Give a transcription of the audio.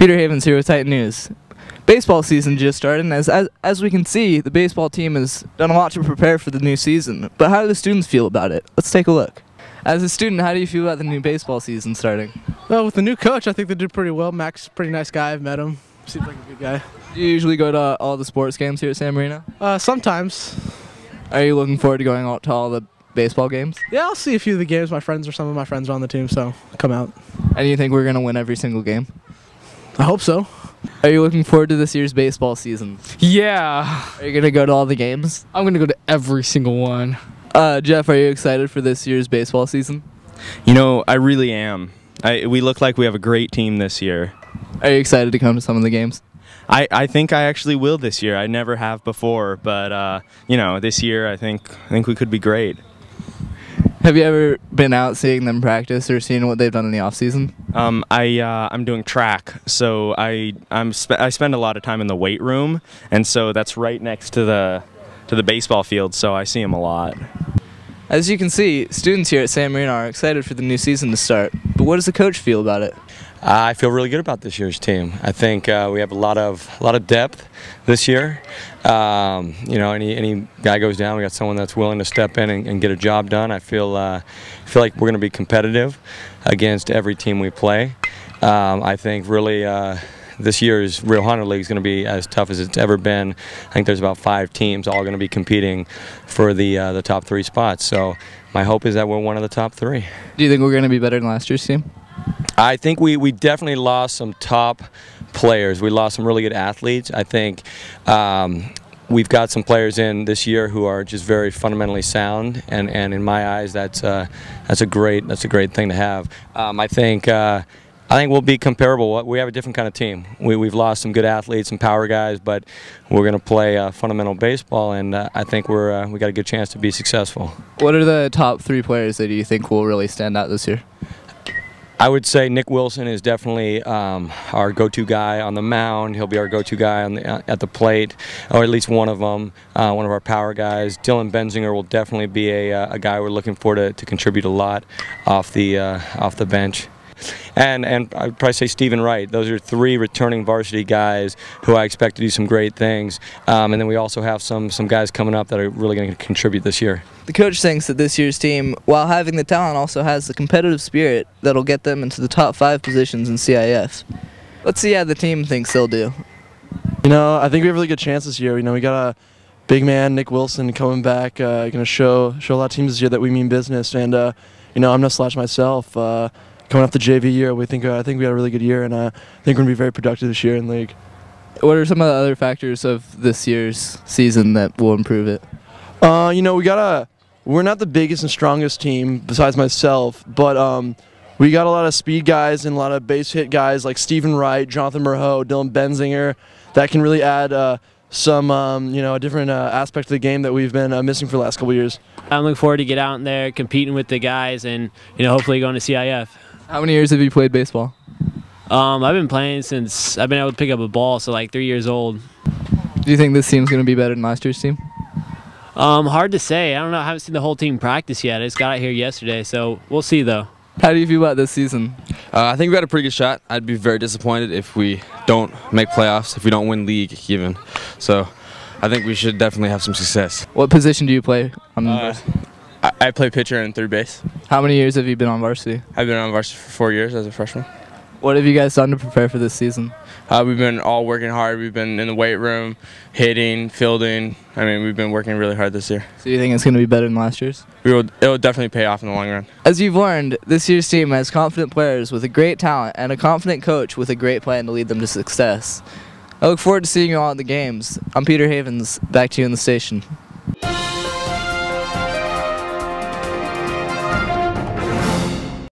Peter Havens here with Titan News. Baseball season just started, and as, as as we can see, the baseball team has done a lot to prepare for the new season. But how do the students feel about it? Let's take a look. As a student, how do you feel about the new baseball season starting? Well, with the new coach, I think they did pretty well. Max, pretty nice guy. I've met him. Seems like a good guy. Do you usually go to all the sports games here at San Marino? Uh, sometimes. Are you looking forward to going out to all the baseball games? Yeah, I'll see a few of the games. My friends or some of my friends are on the team, so come out. And do you think we're gonna win every single game? I hope so. Are you looking forward to this year's baseball season? Yeah, Are you gonna go to all the games? I'm gonna go to every single one. Uh, Jeff, are you excited for this year's baseball season? You know, I really am. I, we look like we have a great team this year. Are you excited to come to some of the games? I, I think I actually will this year. I never have before, but uh, you know, this year I think I think we could be great. Have you ever been out seeing them practice or seeing what they've done in the off season? Um, I uh, I'm doing track, so I I'm spe- I spend a lot of time in the weight room, and so that's right next to the to the baseball field, so I see them a lot. As you can see, students here at San Marino are excited for the new season to start. What does the coach feel about it? I feel really good about this year's team. I think uh, we have a lot of a lot of depth this year. Um, you know, any any guy goes down, we got someone that's willing to step in and, and get a job done. I feel uh, feel like we're going to be competitive against every team we play. Um, I think really. Uh, this year's Rio Hondo League is going to be as tough as it's ever been. I think there's about five teams all going to be competing for the uh, the top three spots. So my hope is that we're one of the top three. Do you think we're going to be better than last year's team? I think we, we definitely lost some top players. We lost some really good athletes. I think um, we've got some players in this year who are just very fundamentally sound, and, and in my eyes, that's uh, that's a great that's a great thing to have. Um, I think. Uh, I think we'll be comparable. We have a different kind of team. We, we've lost some good athletes, some power guys, but we're going to play uh, fundamental baseball, and uh, I think we're uh, we got a good chance to be successful. What are the top three players that you think will really stand out this year? I would say Nick Wilson is definitely um, our go-to guy on the mound. He'll be our go-to guy on the, uh, at the plate, or at least one of them, uh, one of our power guys. Dylan Benzinger will definitely be a, uh, a guy we're looking for to, to contribute a lot off the uh, off the bench. And and I'd probably say Stephen Wright. Those are three returning varsity guys who I expect to do some great things. Um, and then we also have some some guys coming up that are really going to contribute this year. The coach thinks that this year's team, while having the talent, also has the competitive spirit that'll get them into the top five positions in CIF. Let's see how the team thinks they'll do. You know, I think we have a really good chance this year. You know, we got a big man, Nick Wilson, coming back, uh, going to show show a lot of teams this year that we mean business. And uh, you know, I'm no slash myself. Uh, coming off the JV year, we think uh, I think we had a really good year, and uh, I think we're gonna be very productive this year in league. What are some of the other factors of this year's season that will improve it? Uh, you know, we got a we're not the biggest and strongest team besides myself, but um, we got a lot of speed guys and a lot of base hit guys like Stephen Wright, Jonathan Merho, Dylan Benzinger that can really add uh, some um, you know a different uh, aspect of the game that we've been uh, missing for the last couple years. I'm looking forward to get out in there competing with the guys and you know hopefully going to CIF. How many years have you played baseball? Um, I've been playing since I've been able to pick up a ball, so like three years old. Do you think this team's going to be better than last year's team? Um, hard to say. I don't know. I haven't seen the whole team practice yet. I just got out here yesterday, so we'll see though. How do you feel about this season? Uh, I think we got a pretty good shot. I'd be very disappointed if we don't make playoffs, if we don't win league even. So I think we should definitely have some success. What position do you play on Uh, varsity? I, I play pitcher and third base. How many years have you been on varsity? I've been on varsity for four years as a freshman. What have you guys done to prepare for this season? Uh, we've been all working hard. We've been in the weight room, hitting, fielding. I mean, we've been working really hard this year. So you think it's going to be better than last year's? We will, it will definitely pay off in the long run. As you've learned, this year's team has confident players with a great talent and a confident coach with a great plan to lead them to success. I look forward to seeing you all at the games. I'm Peter Havens, back to you in the station.